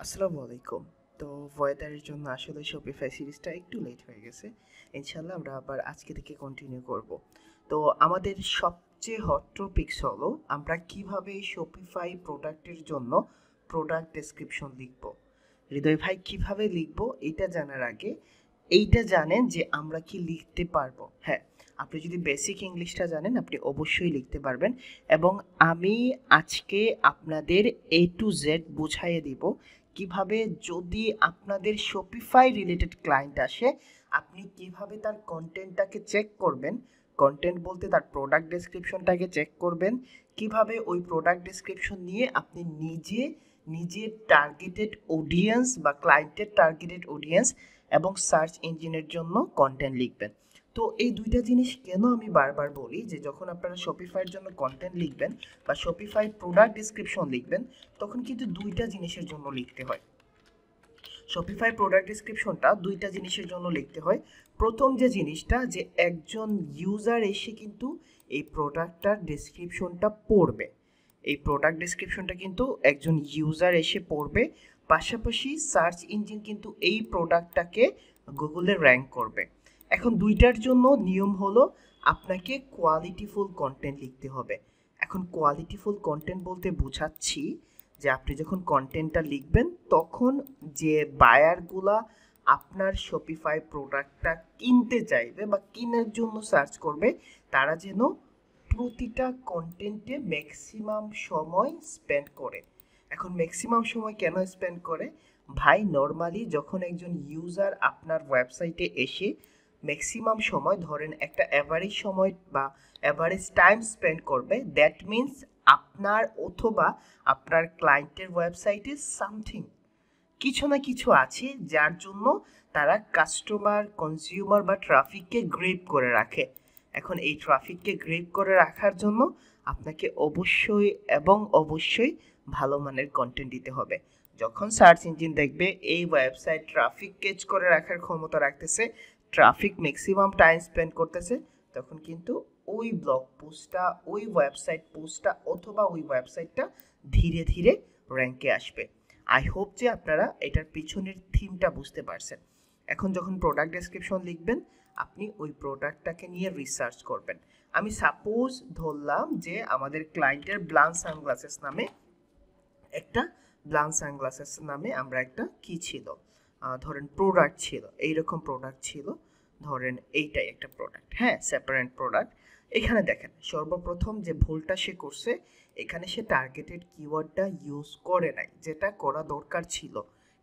আসসালামু আলাইকুম। তো ওয়েদারের জন্য আসলে শপিফাই সিরিজটা একটু লেট হয়ে গেছে। ইনশাল্লাহ আমরা আবার আজকে থেকে কন্টিনিউ করব। তো আমাদের সবচেয়ে হট টপিক্স হলো, আমরা কীভাবে শপিফাই প্রোডাক্টের জন্য প্রোডাক্ট ডেসক্রিপশন লিখব? হৃদয় ভাই, কীভাবে লিখব? এটা জানার আগে এইটা জানেন যে আমরা কি লিখতে পারব। হ্যাঁ আপনি যদি বেসিক ইংলিশটা জানেন, আপনি অবশ্যই লিখতে পারবেন এবং আমি আজকে আপনাদের এ টু জেড বুঝাইয়ে দিব কীভাবে যদি আপনাদের শপিফাই রিলেটেড ক্লায়েন্ট আসে, আপনি কীভাবে তার কন্টেন্টটাকে চেক করবেন। কন্টেন্ট বলতে তার প্রোডাক্ট ডেসক্রিপশনটাকে চেক করবেন। কীভাবে ওই প্রোডাক্ট ডেসক্রিপশন নিয়ে আপনি নিজে, নিজের টার্গেটেড অডিয়েন্স বা ক্লায়েন্টের টার্গেটেড অডিয়েন্স এবং সার্চ ইঞ্জিনের জন্য কন্টেন্ট লিখবেন। তো এই দুইটা জিনিস কেন আমি বারবার বলি যে যখন আপনারা শপিফাইয়ের জন্য কন্টেন্ট লিখবেন বা শপিফাই প্রোডাক্ট ডিসক্রিপশন লিখবেন, তখন কিন্তু দুইটা জিনিসের জন্য লিখতে হয়। শপিফাই প্রোডাক্ট ডিসক্রিপশনটা দুইটা জিনিসের জন্য লিখতে হয়। প্রথম যে জিনিসটা যে একজন ইউজার এসে কিন্তু এই প্রোডাক্টটার ডিসক্রিপশনটা পড়বে। এই প্রোডাক্ট ডিসক্রিপশনটা কিন্তু একজন ইউজার এসে পড়বে। পাশাপাশি সার্চ ইঞ্জিন কিন্তু এই প্রোডাক্টটাকে গুগলে র্যাঙ্ক করবে। এখন দুইটার জন্য নিয়ম হলো আপনাকে কোয়ালিটিফুল কন্টেন্ট লিখতে হবে। এখন কোয়ালিটিফুল কন্টেন্ট বলতে বোঝাচ্ছি যে আপনি যখন কন্টেন্টটা লিখবেন, তখন যে বায়ারগুলা আপনার শপিফাই প্রোডাক্টটা কিনতে চাইবে বা কেনার জন্য সার্চ করবে, তারা যেন প্রতিটা কন্টেন্টে ম্যাক্সিমাম সময় স্পেন্ড করে। এখন ম্যাক্সিমাম সময় কেন স্পেন্ড করে? ভাই নর্মালি যখন একজন ইউজার আপনার ওয়েবসাইটে এসে ম্যাক্সিমাম সময় ধরেন একটা অ্যাভারেজ সময় বা অ্যাভারেজ টাইম স্পেন্ড করবে দ্যাট মিন্স আপনার অথবা আপনার ক্লায়েন্টের ওয়েবসাইটে সামথিং কিছু না কিছু আছে যার জন্য তারা কাস্টমার কনজিউমার বা ট্রাফিককে গ্রেপ করে রাখে। এখন এই ট্রাফিককে গ্রেপ করে রাখার জন্য আপনাকে অবশ্যই এবং অবশ্যই ভালো মানের কন্টেন্ট দিতে হবে। যখন সার্চ ইঞ্জিন দেখবে, এই ওয়েবসাইট ট্রাফিক কেচ করে রাখার ক্ষমতা রাখতেছে ট্রাফিক ম্যাক্সিমাম টাইম স্পেন্ড করতেছে, তখন কিন্তু ওই ব্লগ পোস্টটা ওই ওয়েবসাইট পোস্টটা অথবা ওই ওয়েবসাইটটা ধীরে ধীরে র্যাঙ্কে আসবে। আই হোপ যে আপনারা এটার পিছনের থিমটা বুঝতে পারছেন। এখন যখন প্রোডাক্ট ডেসক্রিপশন লিখবেন, আপনি ওই প্রোডাক্টটাকে নিয়ে রিসার্চ করবেন। আমি সাপোজ ধরলাম যে আমাদের ক্লায়েন্টের ব্লান সানগ্লাসেস নামে একটা ব্লান সানগ্লাসেস নামে আমরা একটা কি ছিল? ধরেন প্রোডাক্ট ছিল। এইরকম প্রোডাক্ট ছিল। ধরেন এইটাই একটা প্রোডাক্ট হ্যাঁ? সেপারেট প্রোডাক্ট এখানে দেখেন, সর্বপ্রথম যে ভুলটা সে করছে, এখানে সে টার্গেটেড কিওয়ার্ডটা ইউজ করে নাই, যেটা করা দরকার ছিল।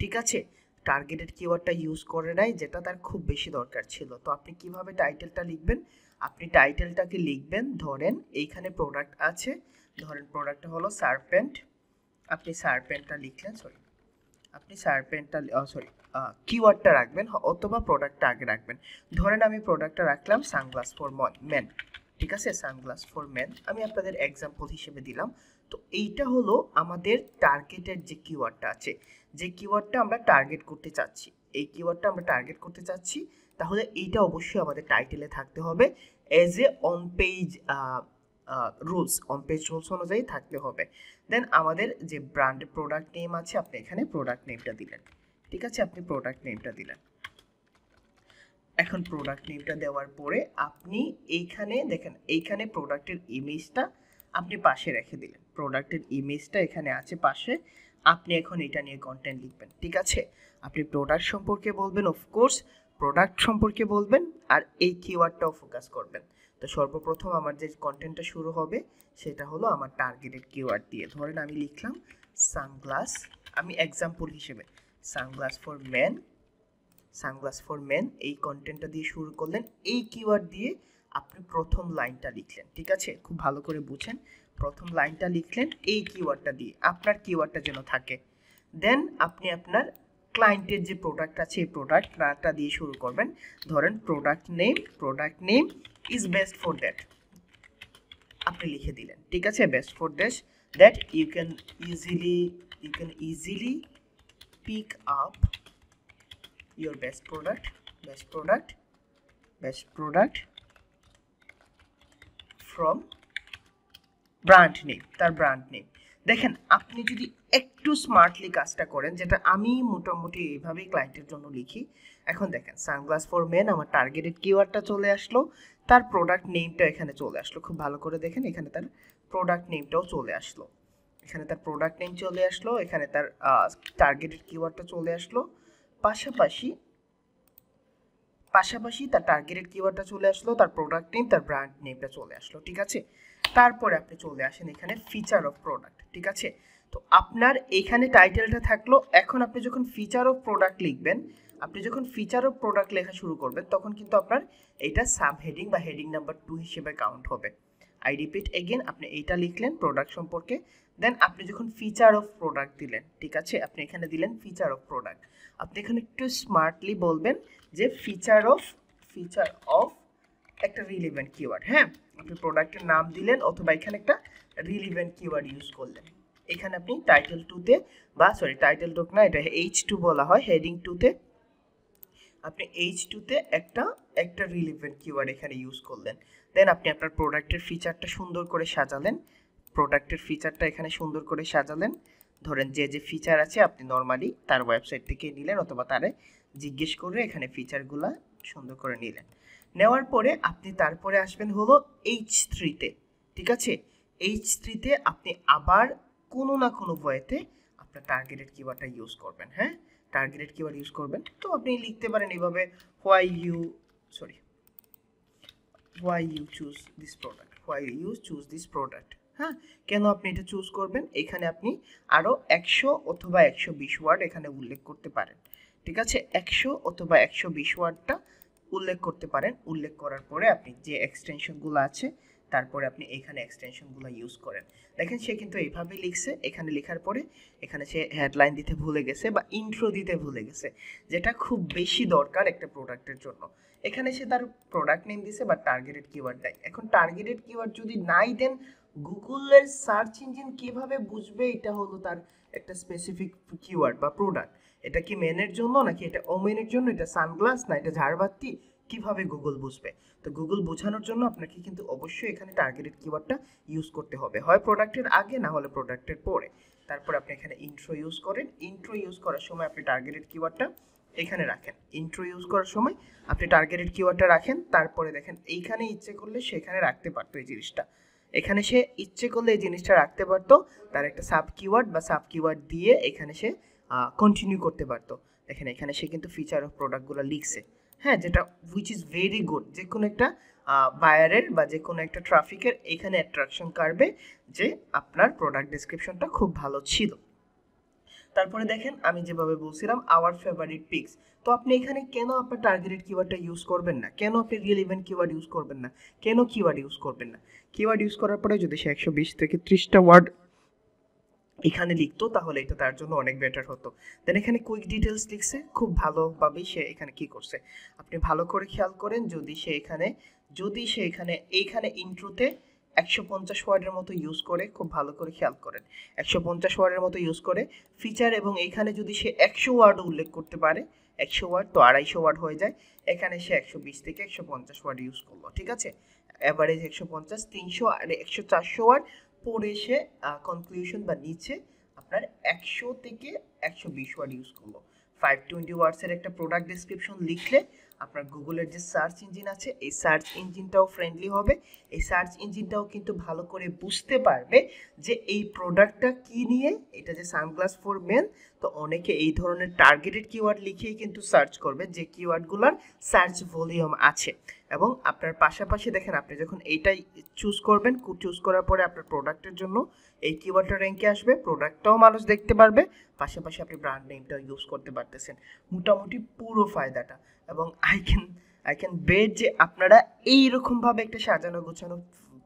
ঠিক আছে? টার্গেটেড কিওয়ার্ডটা ইউজ করে নাই, যেটা তার খুব বেশি দরকার ছিল। তো আপনি কীভাবে টাইটেলটা লিখবেন? আপনি টাইটেলটাকে লিখবেন, ধরেন এইখানে প্রোডাক্ট আছে। ধরেন প্রোডাক্টটা হলো সারপেন্ট আপনি সারপেন্টটা লিখলেন সরি আপনি সারপেন্টটা সরি কিওয়ার্ডটা রাখবেন অথবা প্রোডাক্টটা আগে রাখবেন। ধরেন আমি প্রোডাক্টটা রাখলাম সানগ্লাস ফর মেন ঠিক আছে? সানগ্লাস ফর মেন আমি আপনাদের এক্সাম্পল হিসেবে দিলাম। তো এইটা হলো আমাদের টার্গেটের যে কিওয়ার্ডটা আছে, যে কিওয়ার্ডটা আমরা টার্গেট করতে চাচ্ছি, এই কিওয়ার্ডটা আমরা টার্গেট করতে চাচ্ছি, তাহলে এইটা অবশ্যই আমাদের টাইটেলে থাকতে হবে as a on page rules on page rules অনুযায়ী থাকতে হবে। দেন আমাদের যে ব্র্যান্ডের প্রোডাক্ট নেম আছে, আপনি এখানে প্রোডাক্ট নেমটা দিলেন। ঠিক আছে? আপনি প্রোডাক্ট নেমটা দিলেন। এখন প্রোডাক্ট নেমটা দেওয়ার পরে আপনি এইখানে, দেখেন, এইখানে প্রোডাক্টের ইমেজটা আপনি পাশে রেখে দিলেন। প্রোডাক্টের ইমেজটা এখানে আছে পাশে। আপনি এখন এটা নিয়ে কন্টেন্ট লিখবেন। ঠিক আছে? আপনি প্রোডাক্ট সম্পর্কে বলবেন অফকোর্স প্রোডাক্ট সম্পর্কে বলবেন আর এই কিওয়ার্ডটাও ফোকাস করবেন। তো সর্বপ্রথম আমার যে কন্টেন্টটা শুরু হবে, সেটা হলো আমার টার্গেটেড কিওয়ার্ড দিয়ে। ধরেন আমি লিখলাম সানগ্লাস আমি এক্সাম্পল হিসেবে sunglass for men sunglass for men এই কন্টেন্টটা দিয়ে শুরু করলেন। এই কিওয়ার্ড দিয়ে আপনি প্রথম লাইনটা লিখলেন, ঠিক আছে? খুব ভালো করে বুঝেন। প্রথম লাইনটা লিখলেন, এই কিওয়ার্ডটা দিয়ে, আপনার কিওয়ার্ডটা যেন থাকে। দেন আপনি আপনার ক্লায়েন্টের যে প্রোডাক্ট আছে, এই প্রোডাক্ট প্রোডাক্টটা দিয়ে শুরু করবেন। ধরেন product name product name is best for that আপনি লিখে দিলেন, ঠিক আছে? Best for that that you can easily you can easily pick up your best product best product best product from brand name তার ব্র্যান্ড নেম দেখেন, আপনি যদি একটু স্মার্টলি কাজটা করেন, যেটা আমি মোটামুটি এইভাবেই ক্লায়েন্টের জন্য লিখি। এখন দেখেন সানগ্লাস ফর মেন আমার টার্গেটেড কিওয়ার্ডটা চলে আসলো, তার প্রোডাক্ট নেমটা এখানে চলে আসলো। খুব ভালো করে দেখেন, এখানে তার প্রোডাক্ট নেমটাও চলে আসলো। এখানে তার প্রোডাক্ট নেম চলে আসলো, এখানে তার টার্গেটেড কিওয়ার্ডটা চলে আসলো। পাশাপাশি পাশাপাশি তার টার্গেটেড কিওয়ার্ডটা চলে আসলো, তার প্রোডাক্ট নেম তার ব্র্যান্ড নেমটা চলে আসলো, ঠিক আছে? তারপরে আপনি চলে আসেন এখানে ফিচার অফ প্রোডাক্ট ঠিক আছে? তো আপনার এখানে টাইটেলটা থাকল, এখন আপনি যখন ফিচার অফ প্রোডাক্ট লিখবেন, আপনি যখন ফিচার অফ প্রোডাক্ট লেখা শুরু করবেন, তখন কিন্তু আপনার এইটা সাব হেডিং বা হেডিং নাম্বার টু হিসেবে কাউন্ট হবে। আই রিপিট এগেন আপনি এইটা লিখলেন প্রোডাক্ট সম্পর্কে দেন আপনি যখন ফিচার অফ প্রোডাক্ট দিলেন, ঠিক আছে? আপনি এখানে দিলেন ফিচার অফ প্রোডাক্ট আপনি এখানে একটু স্মার্টলি বলবেন যে ফিচার অফ ফিচার অফ একটা রিলিভেন্ট কিওয়ার্ড হ্যাঁ? আপনি প্রোডাক্টের নাম দিলেন অথবা এখানে একটা রিলিভেন্ট কিওয়ার্ড ইউজ করলেন। এখানে আপনি টাইটেল টুতে বা সরি টাইটেল টুক না, এটা এইচ টু বলা হয় হেডিং টুতে আপনি এইচ টুতে একটা একটা রিলিভেন্ট কিওয়ার্ড এখানে ইউজ করলেন। দেন আপনি আপনার প্রোডাক্টের ফিচারটা সুন্দর করে সাজালেন। প্রোডাক্টের ফিচারটা এখানে সুন্দর করে সাজালেন। ধরেন যে যে ফিচার আছে, আপনি নর্মালি তার ওয়েবসাইট থেকে নিলেন অথবা তারে জিজ্ঞেস করে এখানে ফিচারগুলো সুন্দর করে নিলেন। নেওয়ার পরে আপনি তারপরে আসবেন হলো এইচ থ্রিতে ঠিক আছে? এইচ থ্রিতে আপনি আবার কোনো না কোনো বইতে আপনার টার্গেটেড কিওয়ার্ডটা ইউজ করবেন হ্যাঁ? টার্গেটেড কিওয়ার্ড ইউজ করবেন তো? আপনি লিখতে পারেন এইভাবে why you sorry why you choose this product why you choose this product হ্যাঁ? কেন আপনি এটা চুজ করবেন? এখানে আপনি আরও একশো অথবা একশো বিশ ওয়ার্ড এখানে উল্লেখ করতে পারেন, ঠিক আছে? একশো অথবা একশো বিশ ওয়ার্ডটা উল্লেখ করতে পারেন। উল্লেখ করার পরে আপনি যে এক্সটেনশনগুলো আছে, তারপরে আপনি এখানে এক্সটেনশনগুলো ইউজ করেন। দেখেন সে কিন্তু এইভাবেই লিখছে। এখানে লেখার পরে এখানে সে হেডলাইন দিতে ভুলে গেছে বা ইন্ট্রো দিতে ভুলে গেছে, যেটা খুব বেশি দরকার একটা প্রোডাক্টের জন্য। এখানে সে তার প্রোডাক্ট নেম দিছে বা টার্গেটেড কিওয়ার্ড দেয়। এখন টার্গেটেড কিওয়ার্ড যদি নাই দেন, গুগলের সার্চ ইঞ্জিন কীভাবে বুঝবে? এটা হলো তার একটা স্পেসিফিক কিওয়ার্ড বা প্রোডাক্ট এটা কি মেনের জন্য নাকি এটা ওমেনের জন্য? এটা সানগ্লাস না এটা ঝাড়বাতি? কীভাবে গুগল বুঝবে? তো গুগল বোঝানোর জন্য আপনাকে কিন্তু অবশ্যই এখানে টার্গেটেড কিওয়ার্ডটা ইউজ করতে হবে। হয় প্রোডাক্টের আগে, না হলে প্রোডাক্টের পরে। তারপর আপনি এখানে ইন্ট্রো ইউজ করেন। ইন্ট্রো ইউজ করার সময় আপনি টার্গেটেড কিওয়ার্ডটা এখানে রাখেন। ইন্ট্রো ইউজ করার সময় আপনি টার্গেটেড কিওয়ার্ডটা রাখেন। তারপরে দেখেন এইখানে ইচ্ছে করলে সেখানে রাখতে পারতো এই জিনিসটা। এখানে সে ইচ্ছে করলে এই জিনিসটা রাখতে পারতো। তার একটা সাব কিওয়ার্ড বা সাব কিওয়ার্ড দিয়ে এখানে সে কন্টিনিউ করতে পারতো। দেখেন, এখানে সে কিন্তু ফিচার অফ প্রোডাক্টগুলো লিখছে। হ্যাঁ যেটা উইচ ইজ ভেরি গুড যে কোনো একটা বায়ারের বা যে কোনো একটা ট্রাফিকের এখানে অ্যাট্রাকশন কাটবে যে আপনার প্রোডাক্ট ডিসক্রিপশনটা খুব ভালো ছিল। তারপরে দেখেন, আমি যেভাবে বলছিলাম আওয়ার ফেভারিট পিক্স তো আপনি এখানে কেন আপনার টার্গেটেড কিওয়ার্ডটা ইউজ করবেন না? কেন আপনি রিলিভেন্ট কিওয়ার্ড ইউজ করবেন না? কেন কিওয়ার্ড ইউজ করবেন না? কিওয়ার্ড ইউজ করার পরে যদি সে একশো বিশ থেকে ত্রিশটা ওয়ার্ড এখানে লিখতো, তাহলে এটা তার জন্য অনেক বেটার হতো। দেন এখানে কুইক ডিটেলস লিখছে, খুব ভালোভাবেই সে এখানে কি করছে। আপনি ভালো করে খেয়াল করেন, যদি সে এখানে, যদি সে এখানে, এইখানে ইন্ট্রোতে একশো পঞ্চাশ ওয়ার্ডের মতো ইউজ করে, খুব ভালো করে খেয়াল করেন। একশো পঞ্চাশ ওয়ার্ডের মতো ইউজ করে ফিচার এবং এইখানে যদি সে একশো ওয়ার্ড উল্লেখ করতে পারে, একশো ওয়ার্ড তো আড়াইশো ওয়ার্ড হয়ে যায়, এখানে সে একশো বিশ থেকে একশো পঞ্চাশ ওয়ার্ড ইউজ করল, ঠিক আছে? অ্যাভারেজ একশো পঞ্চাশ, তিনশো আর একশো চারশো ওয়ার্ড পরে সে কনক্লিউশন বা নিচে আপনার একশো থেকে একশো বিশ ওয়ার্ড ইউজ করব ফাইভ টোয়েন্টি ওয়ার্ডসের একটা প্রোডাক্ট ডিসক্রিপশন লিখলে আপনার গুগলের যে সার্চ ইঞ্জিন আছে, এই সার্চ ইঞ্জিনটাও ফ্রেন্ডলি হবে। এই সার্চ ইঞ্জিনটাও কিন্তু ভালো করে বুঝতে পারবে যে এই প্রোডাক্টটা কী নিয়ে, এটা যে সানগ্লাস ফোর মেন তো অনেকে এই ধরনের টার্গেটেড কিওয়ার্ড লিখেই কিন্তু সার্চ করবে যে কিওয়ার্ডগুলোর সার্চ ভলিউম আছে। এবং আপনার পাশাপাশি দেখেন, আপনি যখন এইটাই চুজ করবেন চুজ করার পরে আপনার প্রোডাক্টের জন্য এই কিওয়ার্ডটা র্যাঙ্কে আসবে প্রোডাক্টটাও মানুষ দেখতে পারবে, পাশাপাশি আপনি ব্র্যান্ড নেমটাও ইউজ করতে পারতেছেন। মোটামুটি পুরো ফায়দাটা। এবং I can I can bet যে আপনারা এইরকমভাবে একটা সাজানো গোছানো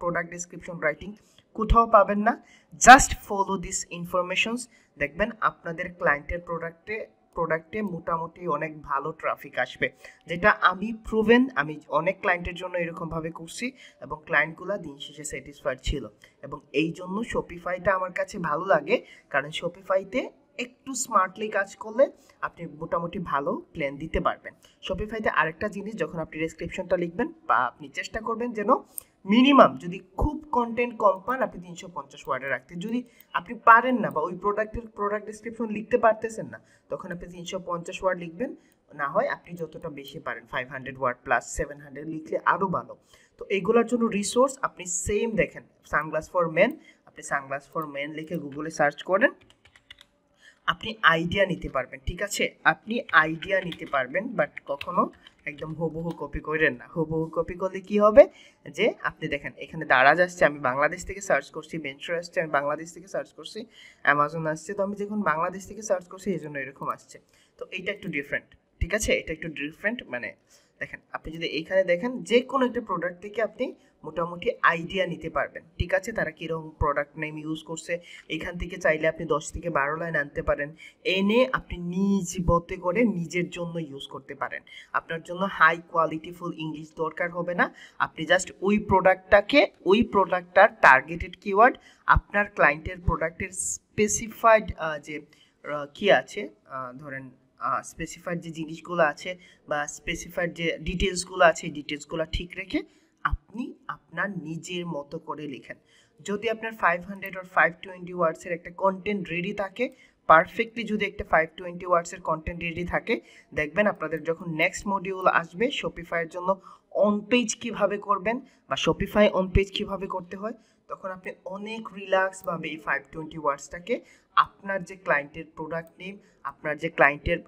প্রোডাক্ট ডিসক্রিপশন রাইটিং কোথাও পাবেন না। জাস্ট ফলো দিস ইনফরমেশনস দেখবেন আপনাদের ক্লায়েন্টের প্রোডাক্টে প্রোডাক্টে মোটামুটি অনেক ভালো ট্রাফিক আসবে। যেটা আমি প্রুভেন আমি অনেক ক্লায়েন্টের জন্য এরকমভাবে করছি এবং ক্লায়েন্টগুলো দিন শেষে স্যাটিসফাইড ছিল। এবং এই জন্য শপিফাইটা আমার কাছে ভালো লাগে, কারণ শপিফাইতে একটু স্মার্টলি কাজ করলে আপনি মোটামুটি ভালো প্ল্যান দিতে পারবেন। শপিফাইতে আরেকটা জিনিস, যখন আপনি ডেসক্রিপশনটা লিখবেন বা আপনি চেষ্টা করবেন যেন মিনিমাম যদি খুব কন্টেন্ট কম পান, আপনি তিনশো পঞ্চাশ ওয়ার্ডে রাখতে। যদি আপনি পারেন না বা ওই প্রোডাক্টের প্রোডাক্ট ডিসক্রিপশন লিখতে পারতেছেন না, তখন আপনি তিনশো পঞ্চাশ ওয়ার্ড লিখবেন। না হয় আপনি যতটা বেশি পারেন five hundred word plus seven hundred লিখলে আরও ভালো। তো এইগুলোর জন্য রিসোর্স আপনি সেম দেখেন সানগ্লাস ফর মেন আপনি সানগ্লাস ফর মেন লিখে গুগলে সার্চ করেন। আপনি আইডিয়া নিতে পারবেন, ঠিক আছে? আপনি আইডিয়া নিতে পারবেন বাট কখনো একদম হুবহু কপি করেন না। হুবহু কপি করলে কি হবে? যে আপনি দেখেন, এখানে দারাজ আসছে, আমি বাংলাদেশ থেকে সার্চ করছি বেঞ্চর আসছে, আমি বাংলাদেশ থেকে সার্চ করছি অ্যামাজন আসছে, তো আমি যখন বাংলাদেশ থেকে সার্চ করছি, এই জন্য এরকম আসছে। তো এইটা একটু ডিফারেন্ট ঠিক আছে? এটা একটু ডিফারেন্ট মানে দেখেন, আপনি যদি এইখানে দেখেন যে কোনো একটা প্রোডাক্ট থেকে আপনি মোটামুটি আইডিয়া নিতে পারবেন। ঠিক আছে? তারা কীরকম প্রোডাক্ট নেম ইউজ করছে? এখান থেকে চাইলে আপনি দশ থেকে বারো লাইন আনতে পারেন। এনে আপনি নিজ বতে করে নিজের জন্য ইউজ করতে পারেন। আপনার জন্য হাই কোয়ালিটিফুল ইংলিশ দরকার হবে না। আপনি জাস্ট ওই প্রোডাক্টটাকে ওই প্রোডাক্টটার টার্গেটেড কিওয়ার্ড আপনার ক্লায়েন্টের প্রোডাক্টের স্পেসিফাইড যে কি আছে? ধরেন স্পেসিফাইড যে জিনিসগুলো আছে বা স্পেসিফাইড যে ডিটেলসগুলো আছে ডিটেলসগুলো ঠিক রেখে আপনি আপনার নিজের মতো করে লেখেন। যদি আপনার ফাইভ হান্ড্রেড আর ফাইভ টোয়েন্টি ওয়ার্ডসের একটা কন্টেন্ট রেডি থাকে পারফেক্টলি যদি একটা ফাইভ টোয়েন্টি ওয়ার্ডসের কন্টেন্ট রেডি থাকে, দেখবেন আপনাদের যখন নেক্সট মডিউল আসবে শপিফাইয়ের জন্য অন পেজ কীভাবে করবেন বা শপিফাই অন পেজ কীভাবে করতে হয়, তখন আপনি অনেক রিল্যাক্সভাবে এই ফাইভ টোয়েন্টি ওয়ার্ডসটাকে আপনার যে ক্লায়েন্টের প্রোডাক্ট নেম আপনার যে ক্লায়েন্টের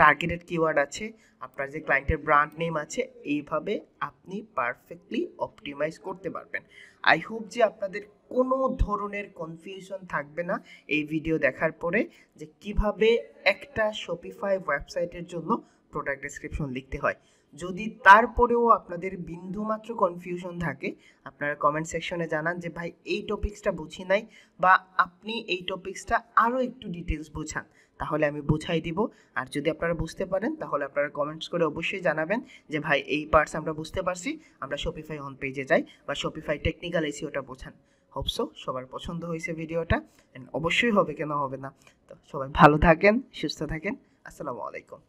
টার্গেটেড কিওয়ার্ড আছে আপনার যে ক্লায়েন্টের ব্র্যান্ড নেম আছে, এইভাবে আপনি পারফেক্টলি অপটিমাইজ করতে পারবেন। আই হোপ যে আপনাদের কোনো ধরনের কনফিউশন থাকবে না এই ভিডিও দেখার পরে, যে কীভাবে একটা শপিফাই ওয়েবসাইটের জন্য প্রোডাক্ট ডেসক্রিপশন লিখতে হয়। যদি তারপরেও আপনাদের বিন্দুমাত্র কনফিউশন থাকে, আপনারা কমেন্ট সেকশনে জানান যে, ভাই, এই টপিক্সটা বুঝি নাই বা আপনি এই টপিক্সটা আরও একটু ডিটেলস বোঝান, তাহলে আমি বুঝাই দিব। আর যদি আপনারা বুঝতে পারেন, তাহলে আপনারা কমেন্টস করে অবশ্যই জানাবেন যে, ভাই, এই পার্টস আমরা বুঝতে পারছি, আমরা শপিফাই হোম পেজে যাই বা শপিফাই টেকনিক্যাল এসিওটা বোঝান। হোপসো সবার পছন্দ হয়েছে ভিডিওটা অবশ্যই হবে কেন হবে না। তো সবাই ভালো থাকেন, সুস্থ থাকেন। আসসালামু আলাইকুম।